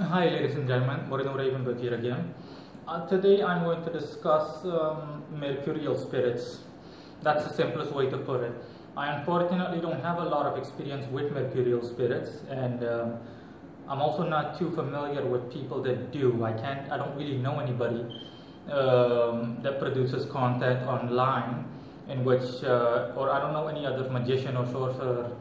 Hi, ladies and gentlemen. Morino Ravenberg here again. Uh, today I'm going to discuss um, mercurial spirits. That's the simplest way to put it. I unfortunately don't have a lot of experience with mercurial spirits, and um, I'm also not too familiar with people that do. I can't. I don't really know anybody um, that produces content online in which, uh, or I don't know any other magician or sorcerer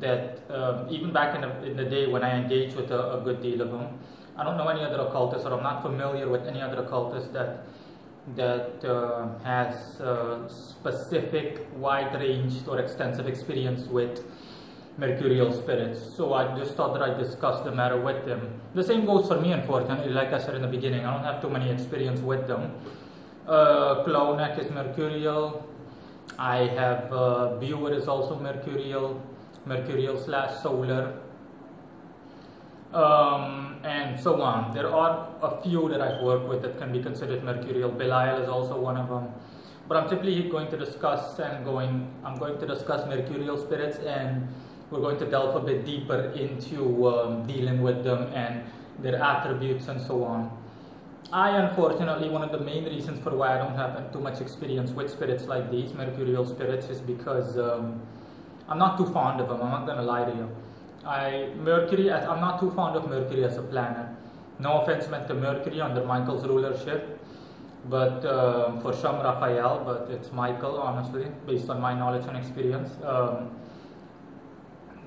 that um, even back in the, in the day when I engaged with a, a, good deal of them, I don't know any other occultist, or I'm not familiar with any other occultist that that uh, has uh, specific, wide-ranged or extensive experience with mercurial spirits. So I just thought that I'd discuss the matter with them. The same goes for me, unfortunately. Like I said in the beginning, I don't have too many experience with them. Uh, is mercurial. I have uh, Viewer is also mercurial mercurial slash solar um, and so on. There are a few that I've worked with that can be considered mercurial. Belial is also one of them. But I'm simply going to discuss and going, I'm going to discuss mercurial spirits and we're going to delve a bit deeper into um, dealing with them and their attributes and so on. I unfortunately, one of the main reasons for why I don't have too much experience with spirits like these, mercurial spirits, is because um, I'm not too fond of them. I'm not to lie to you. I Mercury, as I'm not too fond of Mercury as a planet. No offense meant to Mercury under Michael's rulership, but uh, for some Raphael, but it's Michael, honestly, based on my knowledge and experience. Um,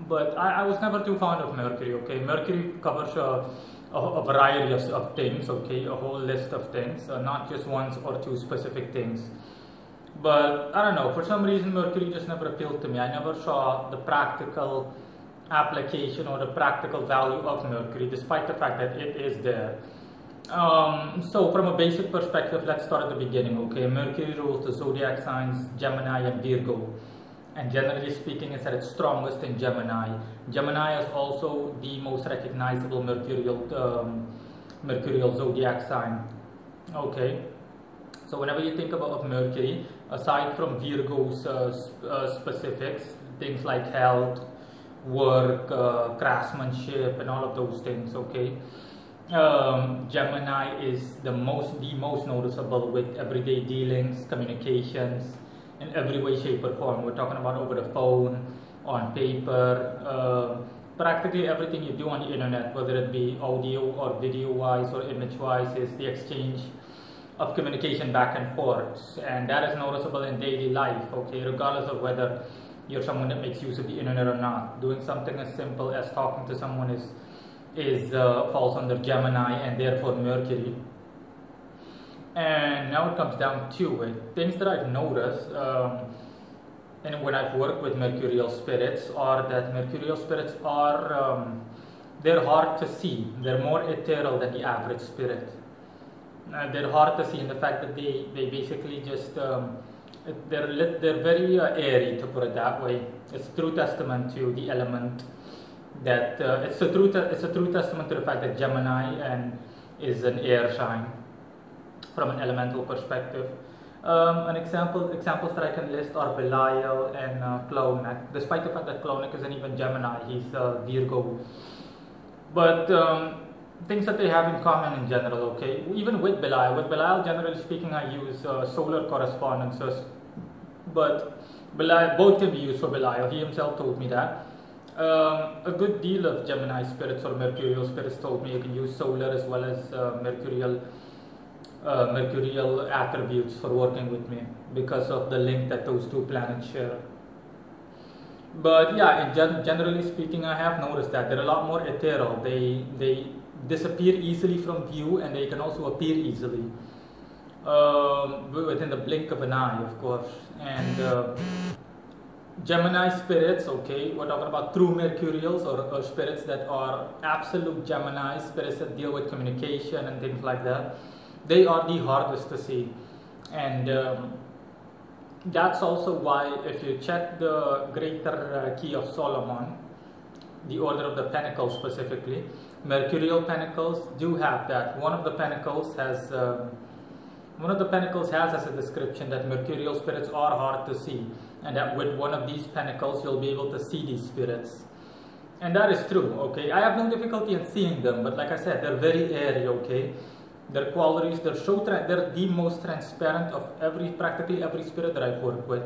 but I, I, was never too fond of Mercury. Okay, Mercury covers a, a, a variety of, of, things. Okay, a whole list of things, uh, not just one or two specific things. But I don't know, for some reason Mercury just never appealed to me. I never saw the practical application or the practical value of Mercury, despite the fact that it is there. Um, so from a basic perspective, let's start at the beginning, okay? Mercury rules the zodiac signs Gemini and Virgo. And generally speaking, it's at its strongest in Gemini. Gemini is also the most recognizable mercurial, um, mercurial zodiac sign. Okay. So whenever you think about Mercury, aside from Virgo's uh, specifics, things like health, work, uh, craftsmanship, and all of those things, okay? Um, Gemini is the most, the most noticeable with everyday dealings, communications, in every way, shape, or form. We're talking about over the phone, on paper, uh, practically everything you do on the internet, whether it be audio or video wise or image wise, is the exchange of communication back and forth and that is noticeable in daily life okay? Regardless of whether you're someone that makes use of the internet or not doing something as simple as talking to someone is is uh, falls under Gemini and therefore Mercury. And now it comes down to it. Things that I've noticed um, and when I've worked with mercurial spirits are that mercurial spirits are um, they're hard to see. They're more ethereal than the average spirit uh, they're hard to see in the fact that they, they basically just um, they're lit, they're very uh, airy to put it that way. It's a true testament to the element that uh, it's a true it's a true testament to the fact that Gemini and is an air sign from an elemental perspective. Um, an example examples that I can list are Belial and uh, Clauneck. Despite the fact that Clauneck isn't even Gemini, he's uh, Virgo. But um, things that they have in common in general, okay? Even with Belial, with Belial, generally speaking, I use uh, solar correspondences, but Belial, both can be used for Belial. He himself told me that. Um, a good deal of Gemini spirits or Mercurial spirits told me you can use solar as well as uh, Mercurial uh, Mercurial attributes for working with me because of the link that those two planets share. But yeah, gen generally speaking, I have noticed that they're a lot more ethereal. They they disappear easily from view and they can also appear easily um, within the blink of an eye, of course. And uh, Gemini spirits, okay, we're talking about true Mercurials or, or, spirits that are absolute Gemini spirits that deal with communication and things like that. They are the hardest to see. And um, that's also why, if you check the Greater uh, Key of Solomon, the Order of the Pentacles specifically, mercurial pentacles do have that. One of the pentacles has um, one of the pentacles has as a description that mercurial spirits are hard to see, and that with one of these pentacles you'll be able to see these spirits. and that is true. Okay, I have no difficulty in seeing them, but like I said, they're very airy. Okay, their qualities, they're so they're the most transparent of every practically every spirit that I've worked with.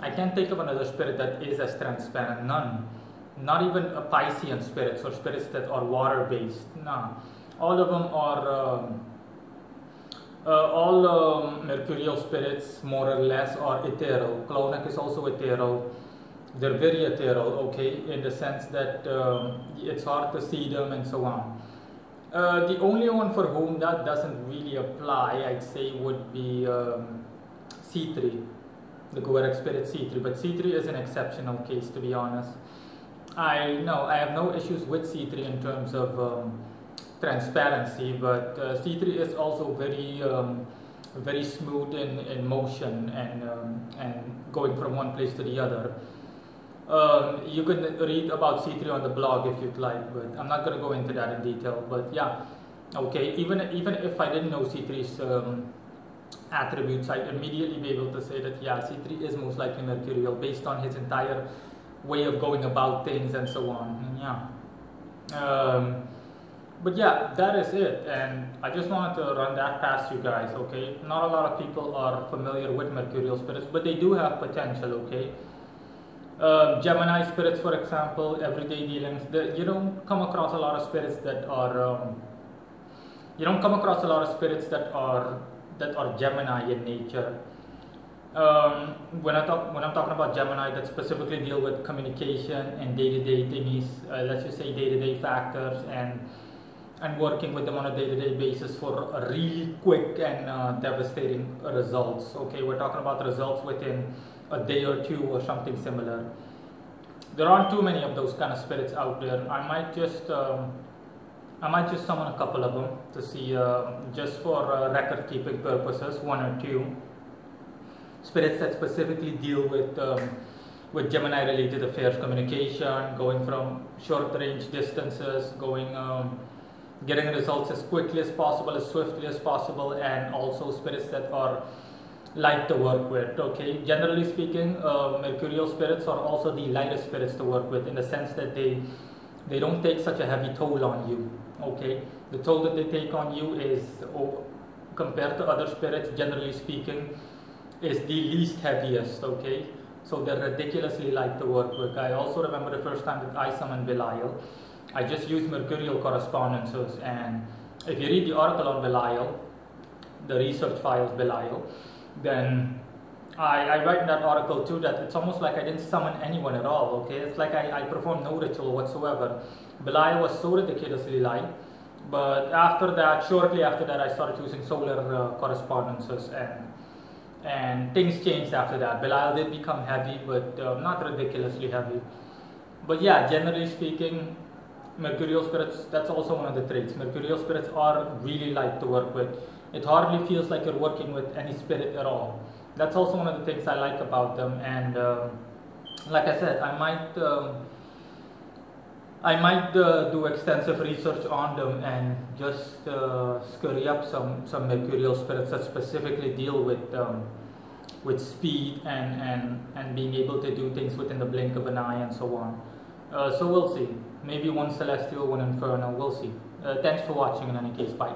I can't think of another spirit that is as transparent. None. Not even a Piscean spirits or spirits that are water based. Nah. All of them are. Um, uh, all um, mercurial spirits, more or less, are ethereal. Clauneck is also ethereal. They're very ethereal, okay, in the sense that um, it's hard to see them and so on. Uh, the only one for whom that doesn't really apply, I'd say, would be um, Seere, the Goetic Spirit Seere. But Seere is an exceptional case, to be honest. I know I have no issues with Seere in terms of um, transparency, but uh, Seere is also very um, very smooth in, in motion and um, and going from one place to the other. Um, you can read about Seere on the blog if you'd like, but I'm not going to go into that in detail. But yeah, okay. Even even if I didn't know Seere's um, attributes, I'd immediately be able to say that yeah, Seere is most likely mercurial based on his entire way of going about things and so on. And yeah. Um, but yeah, that is it. And I just wanted to run that past you guys, okay? Not a lot of people are familiar with mercurial spirits, but they do have potential, okay? Um, Gemini spirits, for example, everyday dealings, the, you don't come across a lot of spirits that are, um, you don't come across a lot of spirits that are that are Gemini in nature. Um, when I talk when I'm talking about Gemini, that specifically deal with communication and day-to-day things. Uh, let's just say day-to-day factors and and working with them on a day-to-day basis for really quick and uh, devastating results. Okay, we're talking about results within a day or two or something similar. There aren't too many of those kind of spirits out there. I might just um, I might just summon a couple of them to see uh, just for uh, record keeping purposes, one or two spirits that specifically deal with um, with Gemini related affairs, communication, going from short range distances, going um, getting results as quickly as possible, as swiftly as possible, and also spirits that are light to work with. Okay, generally speaking, uh, mercurial spirits are also the lightest spirits to work with in the sense that they they don't take such a heavy toll on you. Okay, the toll that they take on you is oh, compared to other spirits, generally speaking, is the least heaviest. Okay, so they're ridiculously light to work with. I also remember the first time that I summoned Belial. I just used mercurial correspondences and if you read the article on Belial, the research files Belial, then I, I write in that article too that it's almost like I didn't summon anyone at all, okay? It's like I, I performed no ritual whatsoever. Belial was so ridiculously light, but after that, shortly after that, I started using solar uh, correspondences and and things changed after that. Belial did become heavy, but uh, not ridiculously heavy. But yeah, generally speaking, mercurial spirits, that's also one of the traits. Mercurial spirits are really light to work with. It hardly feels like you're working with any spirit at all. That's also one of the things I like about them. And uh, like I said, I might um, I might uh, do extensive research on them and just uh, scurry up some some mercurial spirits that specifically deal with um, with speed and, and and being able to do things within the blink of an eye and so on. Uh, so we'll see. Maybe one celestial, one infernal. We'll see. Uh, thanks for watching in any case. Bye.